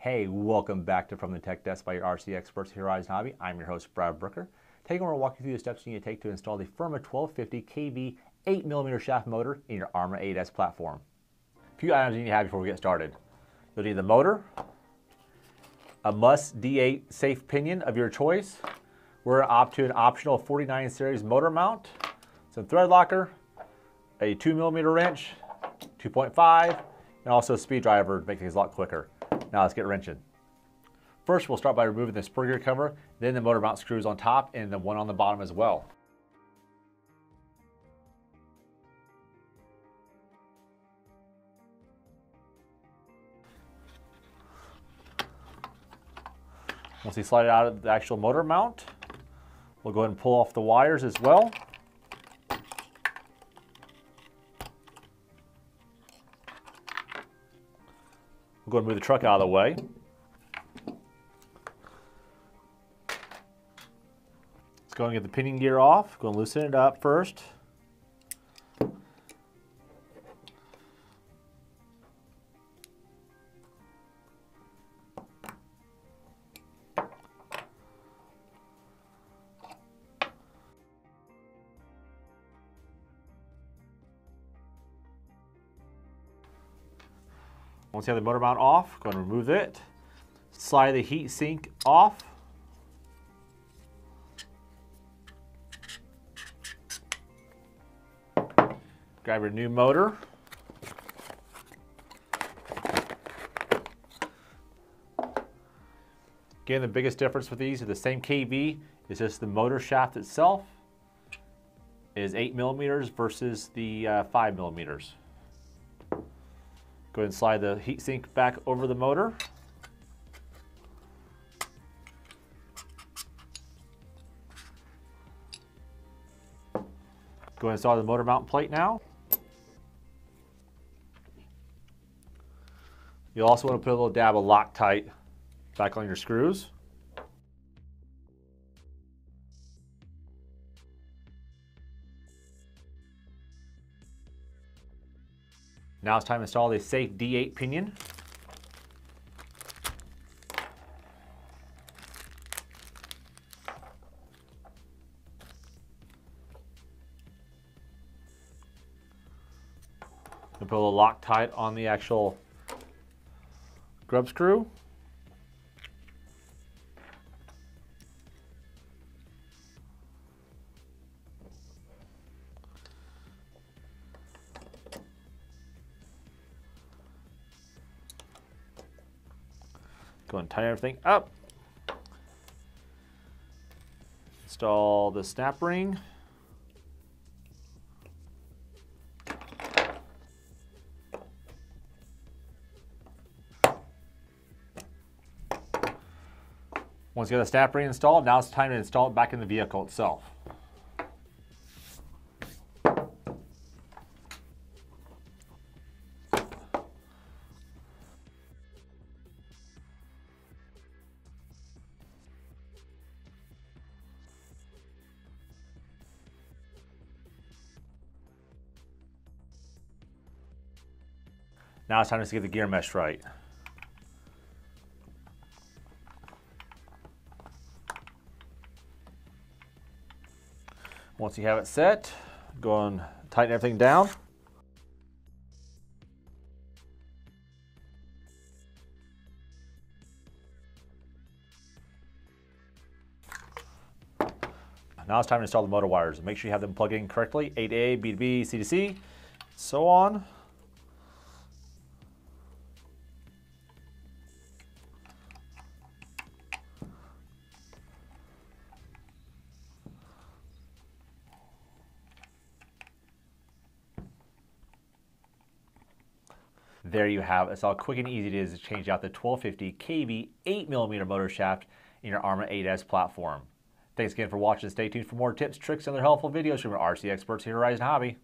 Hey, welcome back to From the Tech Desk by your RC experts here at Horizon Hobby. I'm your host, Brad Brooker. Today, we're going to walk you through the steps you need to take to install the Firma 1250 kV 8mm shaft motor in your ARRMA 8S platform. A few items you need to have before we get started. You'll need the motor, a Must D8 safe pinion of your choice. We're up to an optional 49 series motor mount, some thread locker, a 2mm wrench, 2.5, and also a speed driver to make things a lot quicker. Now let's get wrenching. First, we'll start by removing the spur cover, then the motor mount screws on top and the one on the bottom as well. Once you slide it out of the actual motor mount, we'll go ahead and pull off the wires as well. We'll go and move the truck out of the way. Let's go and get the pinion gear off. Go and loosen it up first. Once you have the motor mount off, go and remove it. Slide the heat sink off. Grab your new motor. Again, the biggest difference with these are the same KV, it's just the motor shaft itself is 8 millimeters versus the uh, 5 millimeters. Go ahead and slide the heatsink back over the motor. Go ahead and install the motor mount plate now. You'll also want to put a little dab of Loctite back on your screws. Now it's time to install the safe D8 pinion. And put a little Loctite on the actual grub screw. Go and tighten everything up. Install the snap ring. Once you get the snap ring installed, now it's time to install it back in the vehicle itself. Now it's time to get the gear mesh right. Once you have it set, go and tighten everything down. Now it's time to install the motor wires. Make sure you have them plugged in correctly, 8A, B2B, C2C, so on. There you have it. It's how quick and easy it is to change out the 1250 kV 8mm motor shaft in your ARRMA 8S platform. Thanks again for watching. Stay tuned for more tips, tricks, and other helpful videos from our RC experts here at Horizon Hobby.